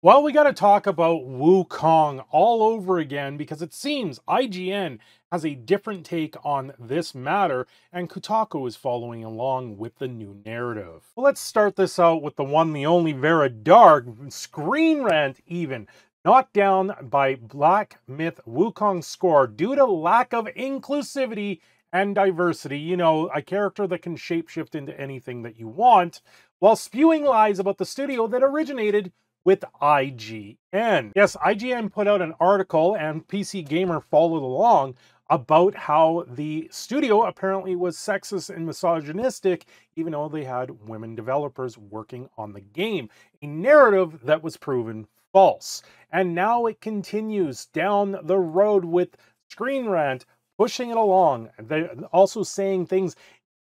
Well, we got to talk about Wukong all over again because it seems IGN has a different take on this matter and Kotaku is following along with the new narrative. Well, let's start this out with the one, the only Vera Dark, Screen Rant even, knocked down by Black Myth Wukong score due to lack of inclusivity and diversity. You know, a character that can shapeshift into anything that you want while spewing lies about the studio that originated with IGN. Yes, IGN put out an article and PC Gamer followed along about how the studio apparently was sexist and misogynistic, even though they had women developers working on the game. A narrative that was proven false. And now it continues down the road with Screen Rant pushing it along. They're also saying things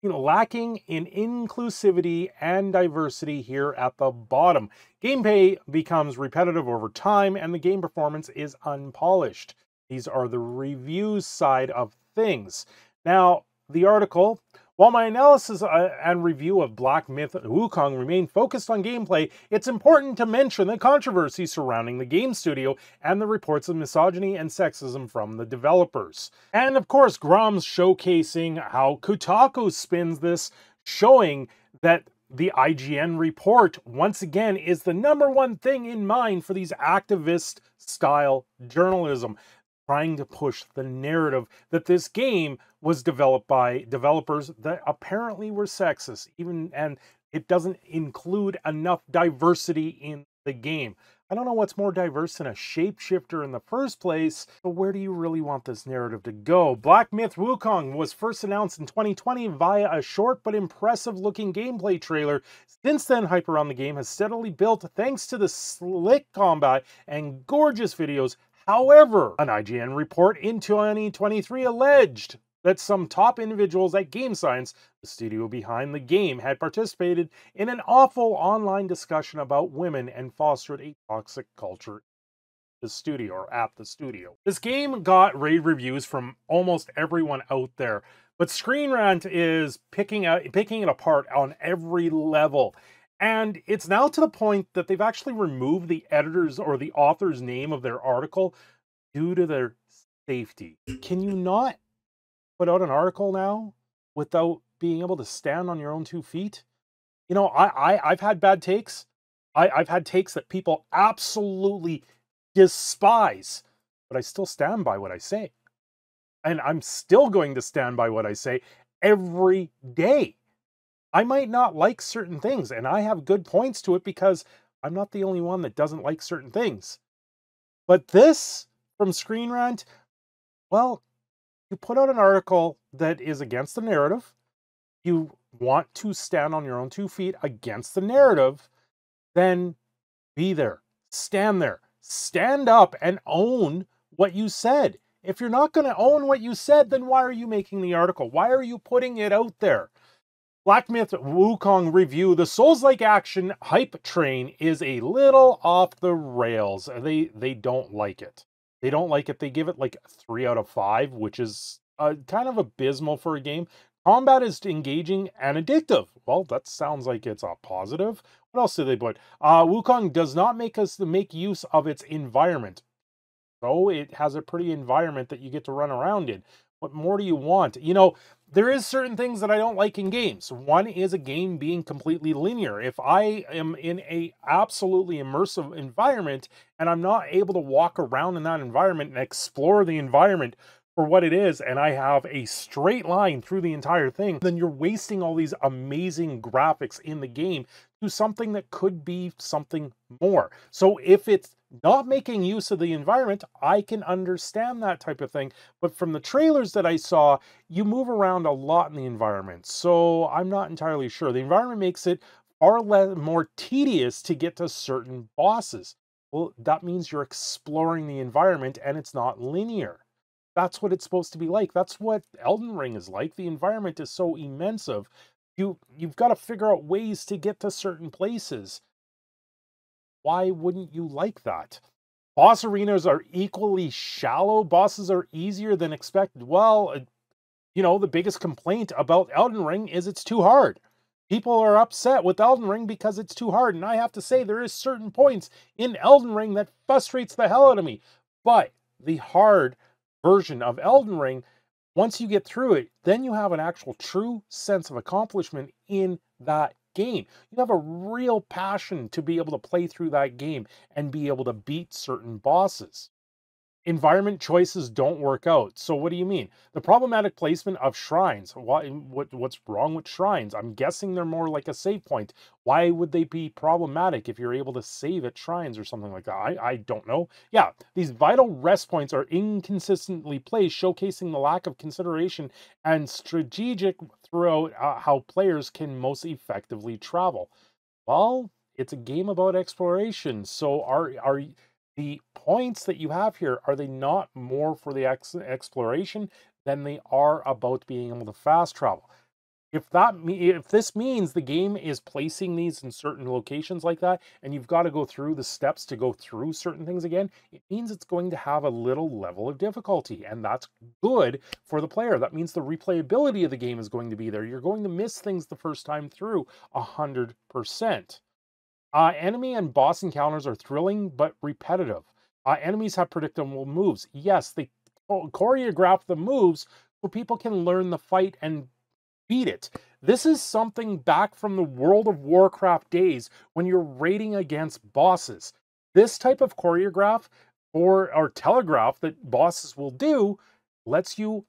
you know, lacking in inclusivity and diversity here at the bottom. Gameplay becomes repetitive over time and the game performance is unpolished. These are the reviews side of things. Now, the article while my analysis uh, and review of Black Myth Wukong remain focused on gameplay, it's important to mention the controversy surrounding the game studio and the reports of misogyny and sexism from the developers. And of course, Grummz showcasing how Kotaku spins this, showing that the IGN report, once again, is the number one thing in mind for these activist style journalism trying to push the narrative that this game was developed by developers that apparently were sexist even and it doesn't include enough diversity in the game. I don't know what's more diverse than a shapeshifter in the first place but where do you really want this narrative to go? Black myth wukong was first announced in 2020 via a short but impressive looking gameplay trailer. Since then hype around the game has steadily built thanks to the slick combat and gorgeous videos. However, an IGN report in 2023 alleged that some top individuals at Game Science, the studio behind the game, had participated in an awful online discussion about women and fostered a toxic culture the studio or at the studio. This game got rave reviews from almost everyone out there, but Screen Rant is picking out picking it apart on every level. And it's now to the point that they've actually removed the editor's or the author's name of their article due to their safety. Can you not put out an article now without being able to stand on your own two feet? You know, I, I I've had bad takes. I, I've had takes that people absolutely despise, but I still stand by what I say. And I'm still going to stand by what I say every day. I might not like certain things, and I have good points to it because I'm not the only one that doesn't like certain things. But this from Screen Rant, well, you put out an article that is against the narrative. You want to stand on your own two feet against the narrative, then be there, stand there, stand up and own what you said. If you're not going to own what you said, then why are you making the article? Why are you putting it out there? Black Myth Wukong review, the Souls-like action hype train is a little off the rails. They they don't like it. They don't like it. They give it like three out of five, which is uh, kind of abysmal for a game. Combat is engaging and addictive. Well, that sounds like it's a positive. What else do they put? Uh, Wukong does not make us make use of its environment. So it has a pretty environment that you get to run around in. What more do you want? You know, there is certain things that I don't like in games. One is a game being completely linear. If I am in a absolutely immersive environment and I'm not able to walk around in that environment and explore the environment for what it is and I have a straight line through the entire thing, then you're wasting all these amazing graphics in the game to something that could be something more. So if it's not making use of the environment, I can understand that type of thing. But from the trailers that I saw, you move around a lot in the environment. So I'm not entirely sure. The environment makes it far less, more tedious to get to certain bosses. Well, that means you're exploring the environment and it's not linear. That's what it's supposed to be like. That's what Elden Ring is like. The environment is so immense. of You you've got to figure out ways to get to certain places. Why wouldn't you like that? Boss arenas are equally shallow. Bosses are easier than expected. Well, uh, you know, the biggest complaint about Elden Ring is it's too hard. people are upset with Elden Ring because it's too hard. And I have to say, there is certain points in Elden Ring that frustrates the hell out of me. But the hard version of Elden Ring, once you get through it, then you have an actual true sense of accomplishment in that game. You have a real passion to be able to play through that game and be able to beat certain bosses environment choices don't work out. So what do you mean? The problematic placement of shrines. Why what what's wrong with shrines? I'm guessing they're more like a save point. Why would they be problematic if you're able to save at shrines or something like that? I, I don't know. Yeah, these vital rest points are inconsistently placed, showcasing the lack of consideration and strategic throughout uh, how players can most effectively travel. Well, it's a game about exploration. So are are the points that you have here, are they not more for the ex exploration than they are about being able to fast travel? If that if this means the game is placing these in certain locations like that, and you've got to go through the steps to go through certain things again, it means it's going to have a little level of difficulty, and that's good for the player. That means the replayability of the game is going to be there. You're going to miss things the first time through a hundred percent. Uh, enemy and boss encounters are thrilling but repetitive. Uh, enemies have predictable moves. Yes, they choreograph the moves so people can learn the fight and beat it. This is something back from the World of Warcraft days when you're raiding against bosses. This type of choreograph or, or telegraph that bosses will do lets you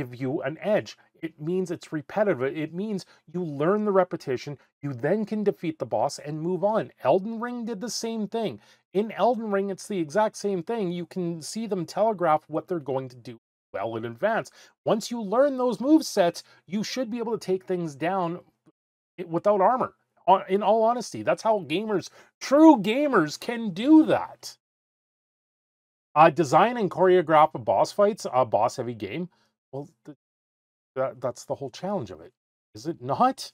give you an edge. It means it's repetitive. It means you learn the repetition, you then can defeat the boss and move on. Elden Ring did the same thing. In Elden Ring, it's the exact same thing. You can see them telegraph what they're going to do well in advance. Once you learn those move sets, you should be able to take things down without armor. In all honesty, that's how gamers, true gamers, can do that. Uh, design and choreograph boss fights, a boss heavy game. Well, that, that's the whole challenge of it, is it not?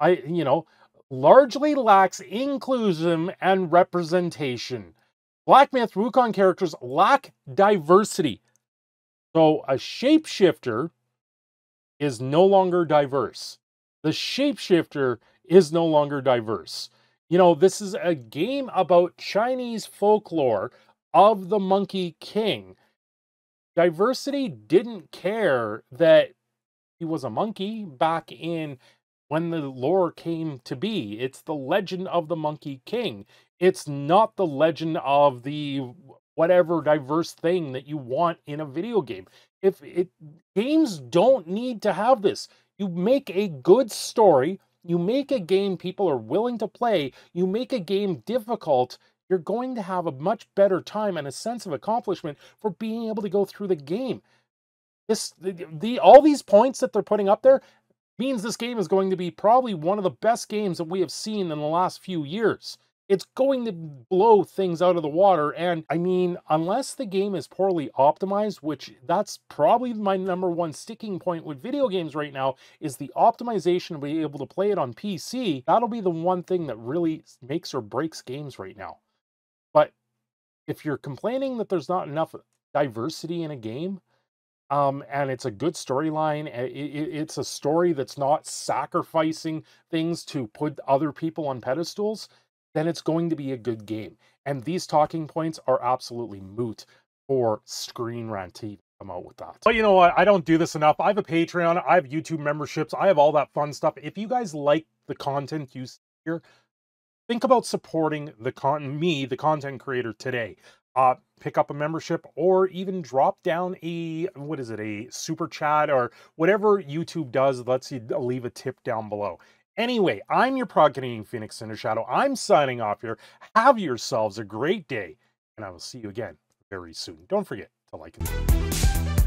I, you know, largely lacks inclusion and representation. Black Myth Wukong characters lack diversity. So a shapeshifter is no longer diverse. The shapeshifter is no longer diverse. You know, this is a game about Chinese folklore of the Monkey King. Diversity didn't care that he was a monkey back in when the lore came to be. It's the legend of the Monkey King. It's not the legend of the whatever diverse thing that you want in a video game. If it games don't need to have this. You make a good story, you make a game people are willing to play, you make a game difficult, you're going to have a much better time and a sense of accomplishment for being able to go through the game. This the, the all these points that they're putting up there means this game is going to be probably one of the best games that we have seen in the last few years. It's going to blow things out of the water. And I mean, unless the game is poorly optimized, which that's probably my number one sticking point with video games right now, is the optimization to be able to play it on PC. That'll be the one thing that really makes or breaks games right now. But if you're complaining that there's not enough diversity in a game, um, and it's a good storyline. It, it, it's a story that's not sacrificing things to put other people on pedestals. Then it's going to be a good game. And these talking points are absolutely moot for Screen Rant to come out with that. But you know what? I don't do this enough. I have a Patreon. I have YouTube memberships. I have all that fun stuff. If you guys like the content you see here, think about supporting the con me, the content creator today. Uh, pick up a membership or even drop down a what is it a super chat or whatever youtube does lets you leave a tip down below. Anyway i'm your canadian phoenix cinder shadow. I'm signing off here. Have yourselves a great day and i will see you again very soon. Don't forget to like and